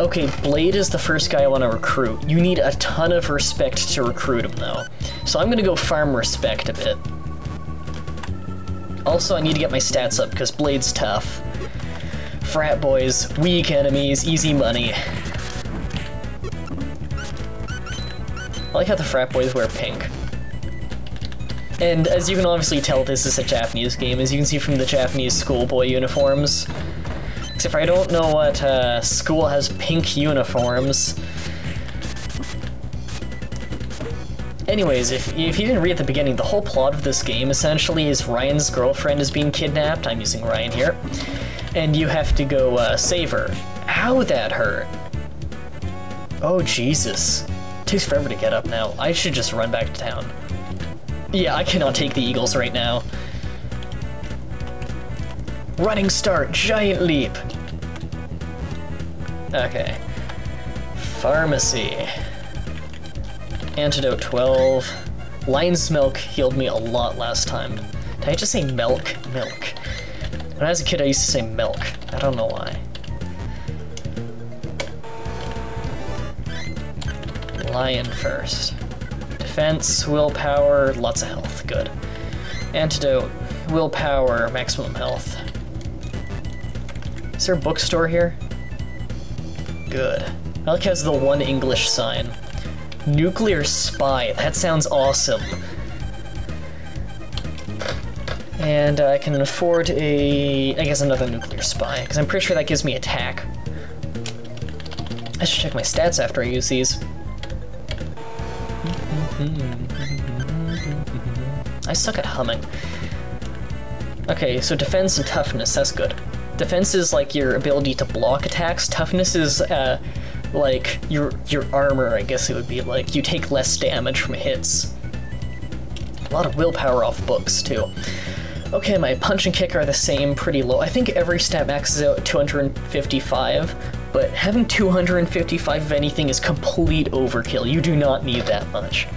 Okay, Blade is the first guy I want to recruit. You need a ton of respect to recruit him, though. So I'm gonna go farm respect a bit. Also, I need to get my stats up, because Blade's tough. Frat boys, weak enemies, easy money. I like how the frat boys wear pink. And as you can obviously tell, this is a Japanese game, as you can see from the Japanese schoolboy uniforms. Except for I don't know what uh, school has pink uniforms. Anyways, if, if you didn't read at the beginning, the whole plot of this game essentially is Ryan's girlfriend is being kidnapped. I'm using Ryan here. And you have to go uh, save her. Ow, that hurt. Oh, Jesus. takes forever to get up now. I should just run back to town. Yeah, I cannot take the Eagles right now. Running start, giant leap. Okay. Pharmacy. Antidote 12. Lion's milk healed me a lot last time. Did I just say milk? Milk. When I was a kid, I used to say milk. I don't know why. Lion first. Defense, willpower, lots of health. Good. Antidote, willpower, maximum health. Is there a bookstore here? Good. Like has the one English sign. Nuclear spy. That sounds awesome. And I can afford a, I guess another nuclear spy, because I'm pretty sure that gives me attack. I should check my stats after I use these. I suck at humming. Okay, so defense and toughness, that's good. Defense is like your ability to block attacks. Toughness is uh, like your your armor, I guess it would be like. You take less damage from hits. A lot of willpower off books, too. Okay, my punch and kick are the same, pretty low. I think every stat maxes out at 255, but having 255 of anything is complete overkill. You do not need that much.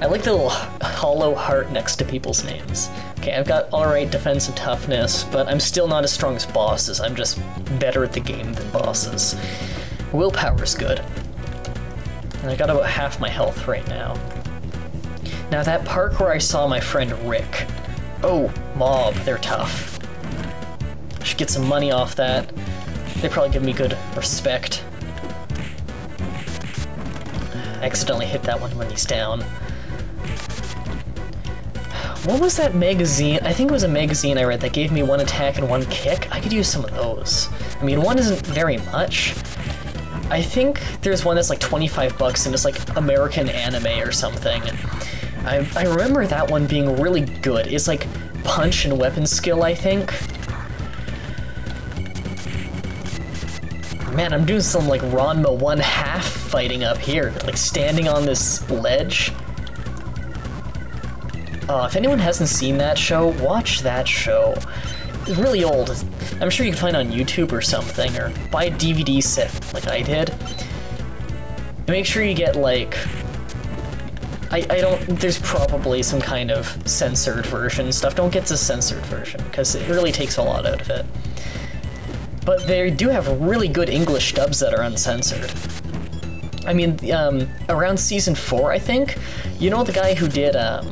I like the little hollow heart next to people's names. Okay, I've got alright defense and toughness, but I'm still not as strong as bosses. I'm just better at the game than bosses. Willpower's good. And I got about half my health right now. Now that park where I saw my friend Rick. Oh, mob, they're tough. I should get some money off that. They probably give me good respect. I accidentally hit that one when he's down. What was that magazine? I think it was a magazine I read that gave me one attack and one kick. I could use some of those. I mean, one isn't very much. I think there's one that's like 25 bucks and it's like American anime or something. I, I remember that one being really good. It's like punch and weapon skill, I think. Man, I'm doing some like Ranma one half fighting up here, like standing on this ledge. Uh, if anyone hasn't seen that show, watch that show. It's really old. I'm sure you can find it on YouTube or something, or buy a DVD set like I did. And make sure you get like I, I don't, there's probably some kind of censored version stuff. Don't get the censored version, because it really takes a lot out of it. But they do have really good English dubs that are uncensored. I mean, um, around season 4, I think, you know the guy who did, um,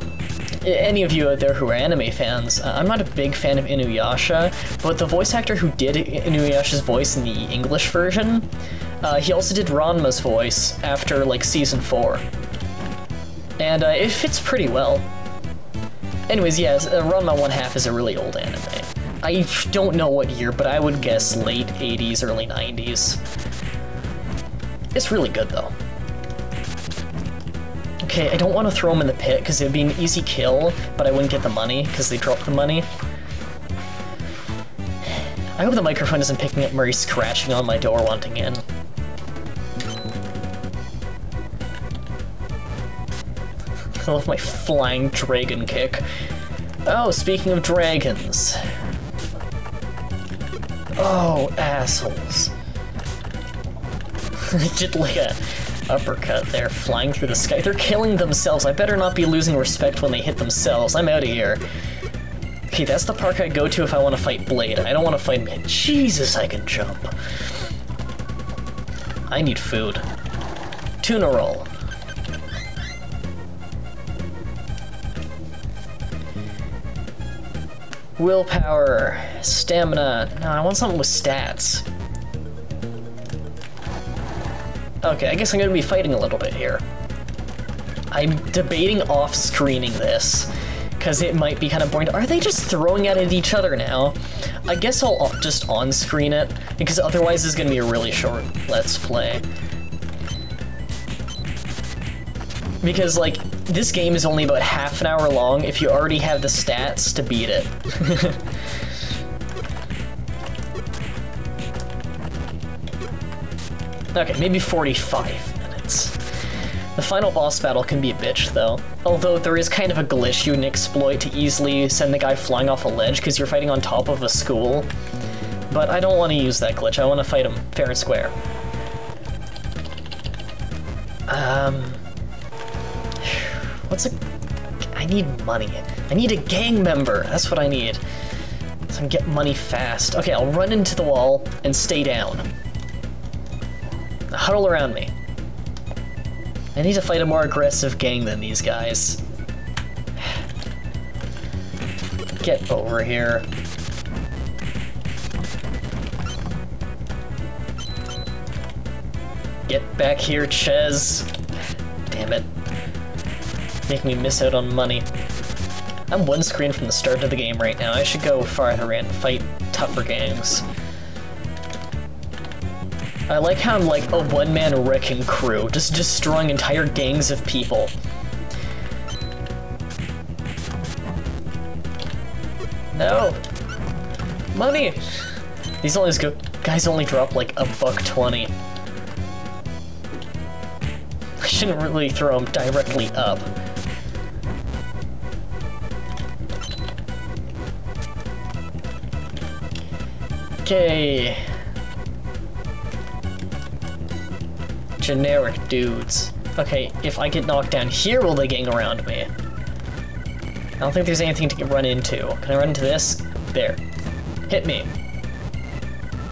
any of you out there who are anime fans, uh, I'm not a big fan of Inuyasha, but the voice actor who did Inuyasha's voice in the English version, uh, he also did Ranma's voice after, like, season 4 and uh, it fits pretty well. Anyways, yes, uh, Ranma 1 half is a really old anime. I don't know what year, but I would guess late 80s, early 90s. It's really good, though. Okay, I don't want to throw them in the pit, because it would be an easy kill, but I wouldn't get the money, because they dropped the money. I hope the microphone isn't picking up Murray scratching on my door wanting in. I love my flying dragon kick. Oh, speaking of dragons. Oh, assholes. Did like a uppercut there, flying through the sky. They're killing themselves. I better not be losing respect when they hit themselves. I'm out of here. Okay, that's the park I go to if I want to fight Blade. I don't want to fight him. Jesus, I can jump. I need food. Tuna roll. Willpower, stamina. No, I want something with stats. Okay, I guess I'm gonna be fighting a little bit here. I'm debating off-screening this, because it might be kind of boring. Are they just throwing at each other now? I guess I'll just on-screen it, because otherwise it's gonna be a really short Let's Play. Because, like, this game is only about half an hour long if you already have the stats to beat it. okay, maybe 45 minutes. The final boss battle can be a bitch, though. Although there is kind of a glitch you can exploit to easily send the guy flying off a ledge because you're fighting on top of a school. But I don't want to use that glitch, I want to fight him fair and square. Um... What's a... I need money. I need a gang member. That's what I need. So I can get money fast. Okay, I'll run into the wall and stay down. Huddle around me. I need to fight a more aggressive gang than these guys. Get over here. Get back here, Ches. Damn it make me miss out on money. I'm one screen from the start of the game right now. I should go farther in, and fight tougher gangs. I like how I'm like a one-man wrecking crew, just destroying entire gangs of people. No! Money! These only go guys only drop like a buck twenty. I shouldn't really throw them directly up. Okay. Generic dudes. Okay, if I get knocked down here, will they gang around me? I don't think there's anything to run into. Can I run into this? There. Hit me.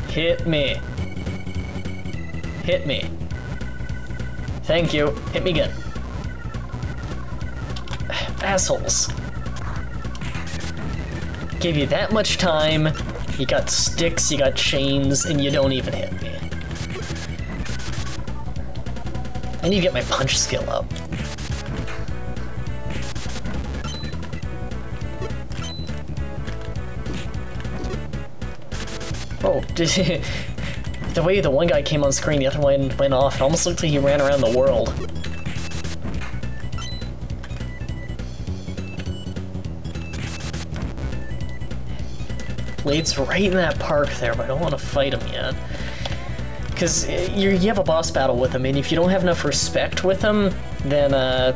Hit me. Hit me. Thank you. Hit me again. Assholes. Gave you that much time, you got sticks, you got chains, and you don't even hit me. I need to get my punch skill up. Oh, the way the one guy came on screen, the other one went off. It almost looked like he ran around the world. Blade's right in that park there, but I don't want to fight him yet. Because uh, you have a boss battle with him, and if you don't have enough respect with him, then uh,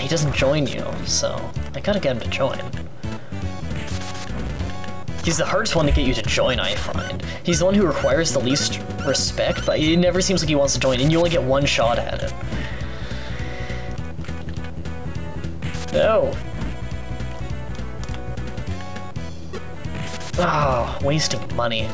he doesn't join you, so I gotta get him to join. He's the hardest one to get you to join, I find. He's the one who requires the least respect, but it never seems like he wants to join, and you only get one shot at it. No, Oh, wasting money.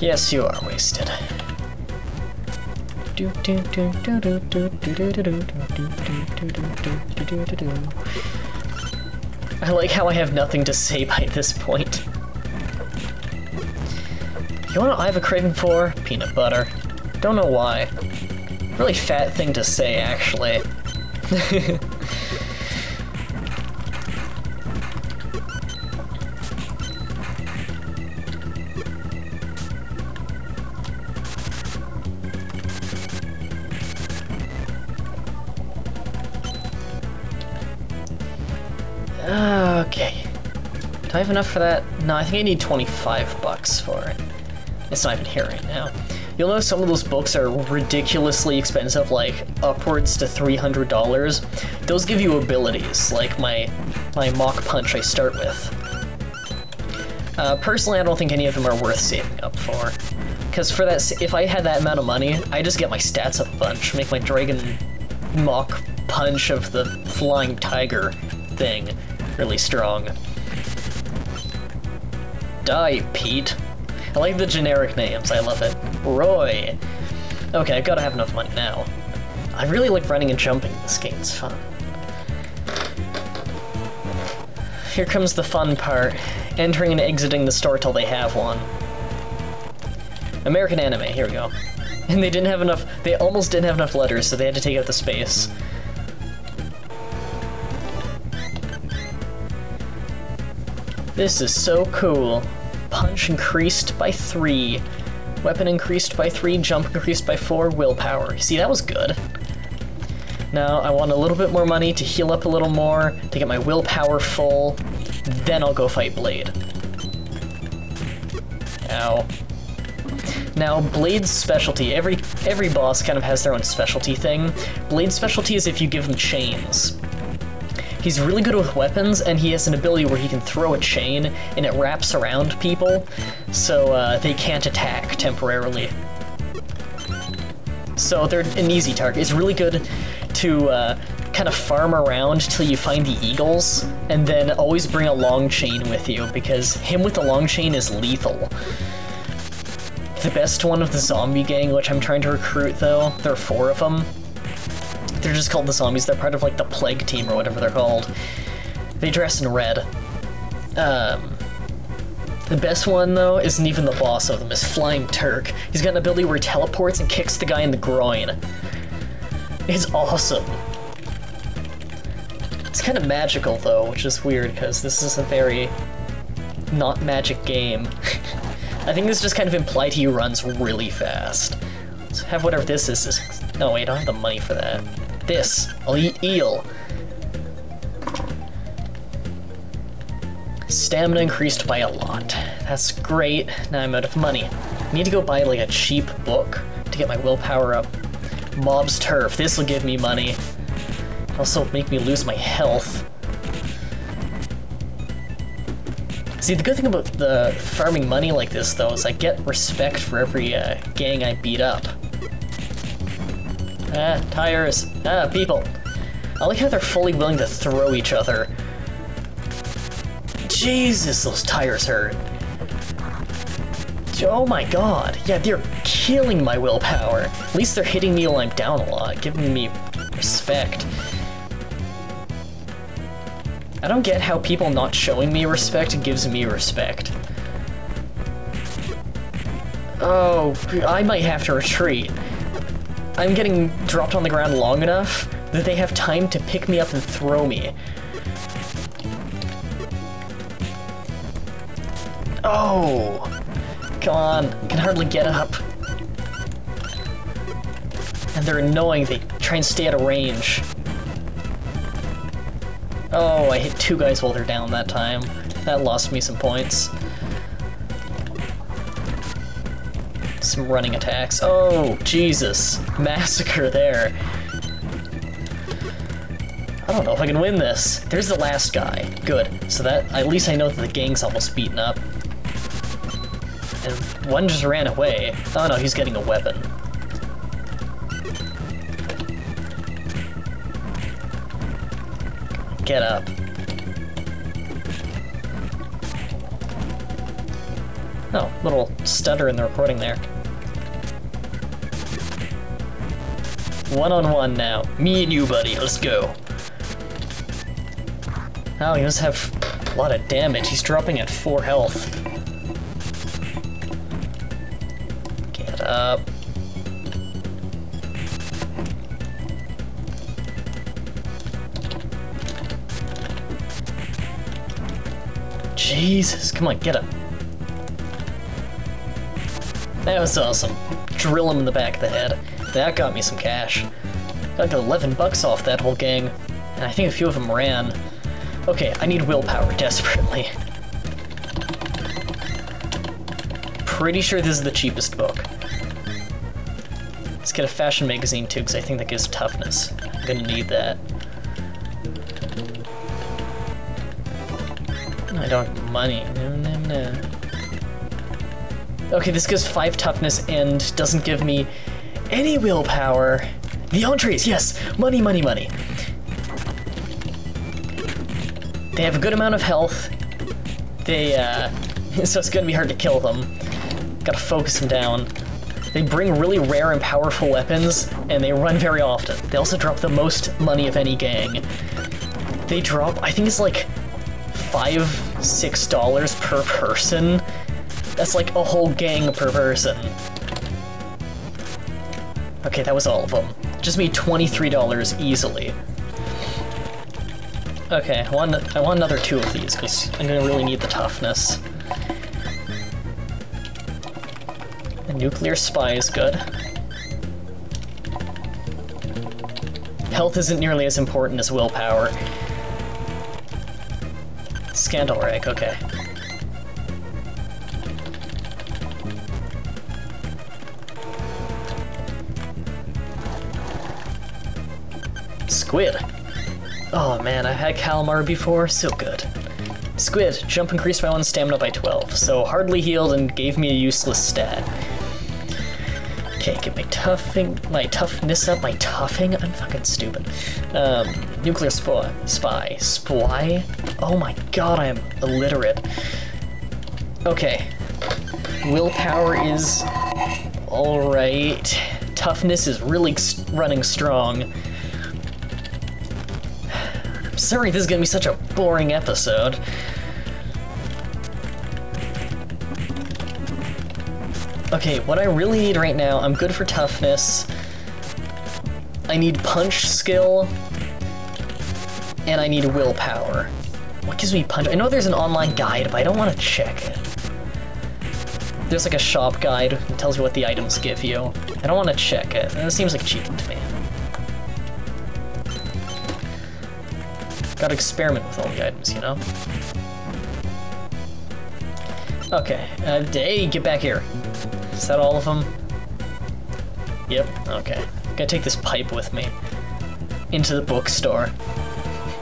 Yes, you are wasted. I like how I have nothing to say by this point. You know what I have a craving for? Peanut butter. Don't know why. Really fat thing to say, actually. Do I have enough for that? No, I think I need 25 bucks for it. It's not even here right now. You'll know some of those books are ridiculously expensive, like upwards to $300. Those give you abilities, like my, my Mach Punch I start with. Uh, personally, I don't think any of them are worth saving up for. Because for that, if I had that amount of money, I just get my stats up a bunch, make my Dragon Mock punch of the flying tiger thing really strong. Die, Pete. I like the generic names, I love it. Roy. Okay, I've gotta have enough money now. I really like running and jumping in this game, it's fun. Here comes the fun part. Entering and exiting the store till they have one. American anime, here we go. And they didn't have enough, they almost didn't have enough letters, so they had to take out the space. This is so cool. Punch increased by three. Weapon increased by three, jump increased by four, willpower. See, that was good. Now, I want a little bit more money to heal up a little more, to get my willpower full, then I'll go fight Blade. Ow. Now, Blade's specialty, every every boss kind of has their own specialty thing. Blade's specialty is if you give them chains. He's really good with weapons, and he has an ability where he can throw a chain, and it wraps around people, so uh, they can't attack temporarily. So they're an easy target. It's really good to uh, kind of farm around till you find the eagles, and then always bring a long chain with you, because him with the long chain is lethal. The best one of the zombie gang, which I'm trying to recruit though, there are four of them, they're just called the zombies. They're part of like the plague team or whatever they're called. They dress in red. Um, the best one though isn't even the boss of them. Is Flying Turk. He's got an ability where he teleports and kicks the guy in the groin. It's awesome. It's kind of magical though, which is weird because this is a very not magic game. I think this just kind of implied he runs really fast. So have whatever this is. No, wait, I don't have the money for that. This. I'll eat eel. Stamina increased by a lot. That's great. Now I'm out of money. Need to go buy like a cheap book to get my willpower up. Mob's Turf. This will give me money. Also make me lose my health. See, the good thing about the farming money like this, though, is I get respect for every uh, gang I beat up. Ah, tires. Ah, people. I like how they're fully willing to throw each other. Jesus, those tires hurt. Oh my god. Yeah, they're killing my willpower. At least they're hitting me while I'm down a lot, giving me respect. I don't get how people not showing me respect gives me respect. Oh, I might have to retreat. I'm getting dropped on the ground long enough that they have time to pick me up and throw me. Oh! Come on, I can hardly get up. And they're annoying, they try and stay at a range. Oh, I hit two guys while they're down that time. That lost me some points. Some running attacks. Oh, Jesus. Massacre there. I don't know if I can win this. There's the last guy. Good. So that, at least I know that the gang's almost beaten up. And one just ran away. Oh no, he's getting a weapon. Get up. Oh, little stutter in the recording there. One on one now. Me and you, buddy. Let's go. Oh, he does have a lot of damage. He's dropping at four health. Get up. Jesus, come on, get up. That was awesome. Drill him in the back of the head. That got me some cash. Got 11 bucks off that whole gang. And I think a few of them ran. Okay, I need willpower desperately. Pretty sure this is the cheapest book. Let's get a fashion magazine too, because I think that gives toughness. I'm gonna need that. I don't have money. No, no, no. Okay, this gives 5 toughness and doesn't give me any willpower. The entrees, yes! Money, money, money. They have a good amount of health. They, uh, so it's gonna be hard to kill them. Gotta focus them down. They bring really rare and powerful weapons, and they run very often. They also drop the most money of any gang. They drop, I think it's like five, six dollars per person. That's like a whole gang per person. Okay, that was all of them. Just made $23 easily. Okay, I want, I want another two of these, because I'm gonna really need the toughness. A nuclear spy is good. Health isn't nearly as important as willpower. Scandal rag, okay. Squid. Oh man, I had calamari before, so good. Squid, jump increased my one stamina by 12, so hardly healed and gave me a useless stat. Okay, get my toughing, my toughness up, my toughing. I'm fucking stupid. Um, nuclear spy, spy, spy. Oh my god, I am illiterate. Okay, willpower is all right. Toughness is really running strong. Sorry this is gonna be such a boring episode. Okay, what I really need right now, I'm good for toughness. I need punch skill. And I need willpower. What gives me punch? I know there's an online guide, but I don't want to check it. There's like a shop guide that tells you what the items give you. I don't want to check it. It seems like cheating to me. Gotta experiment with all the items, you know? Okay, uh, hey, get back here. Is that all of them? Yep, okay. Gotta take this pipe with me. Into the bookstore.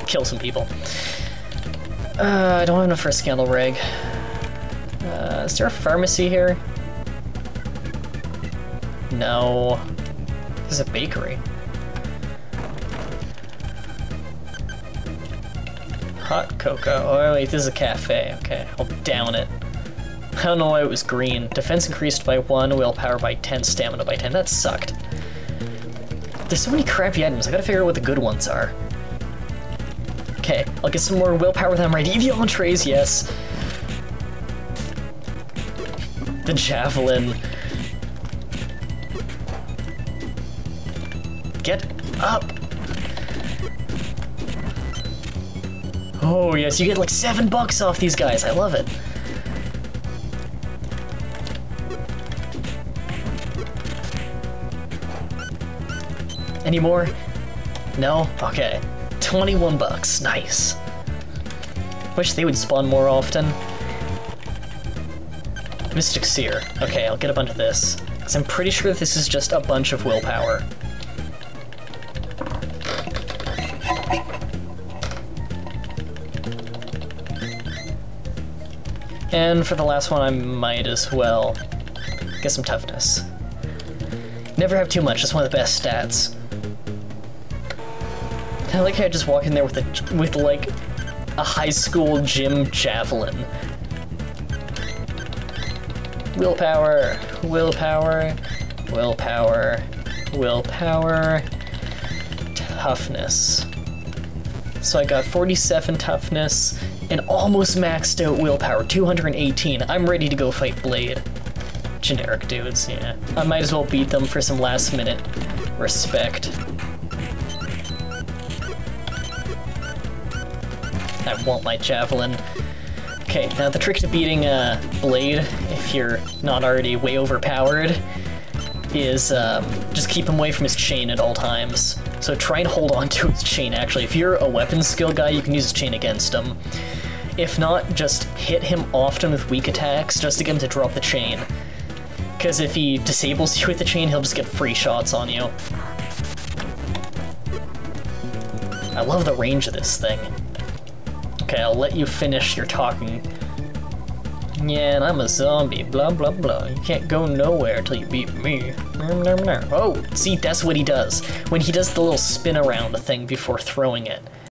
Kill some people. Uh, I don't have enough for a scandal rag. Uh, is there a pharmacy here? No. This is a bakery. Hot cocoa. Oh wait, this is a cafe. Okay, I'll down it. I don't know why it was green. Defense increased by 1, willpower by 10, stamina by 10. That sucked. There's so many crappy items, I gotta figure out what the good ones are. Okay, I'll get some more willpower I'm ready. The entrees, yes. The javelin. Get up! Oh yes, you get like seven bucks off these guys, I love it. Any more? No? Okay. 21 bucks. Nice. Wish they would spawn more often. Mystic Seer. Okay, I'll get a bunch of this. Because I'm pretty sure this is just a bunch of willpower. And for the last one, I might as well get some toughness. Never have too much, that's one of the best stats. I like how I just walk in there with a with like a high school gym javelin. Willpower, willpower, willpower, willpower, toughness. So I got 47 toughness and almost maxed out willpower, 218. I'm ready to go fight Blade. Generic dudes, yeah. I might as well beat them for some last minute respect. I want my javelin. Okay, now the trick to beating uh, Blade, if you're not already way overpowered, is um, just keep him away from his chain at all times. So try and hold on to his chain, actually. If you're a weapons skill guy, you can use his chain against him. If not, just hit him often with weak attacks, just to get him to drop the chain. Because if he disables you with the chain, he'll just get free shots on you. I love the range of this thing. Okay, I'll let you finish your talking. Yeah, and I'm a zombie, blah blah blah. You can't go nowhere till you beat me. Oh, see, that's what he does. When he does the little spin around thing before throwing it.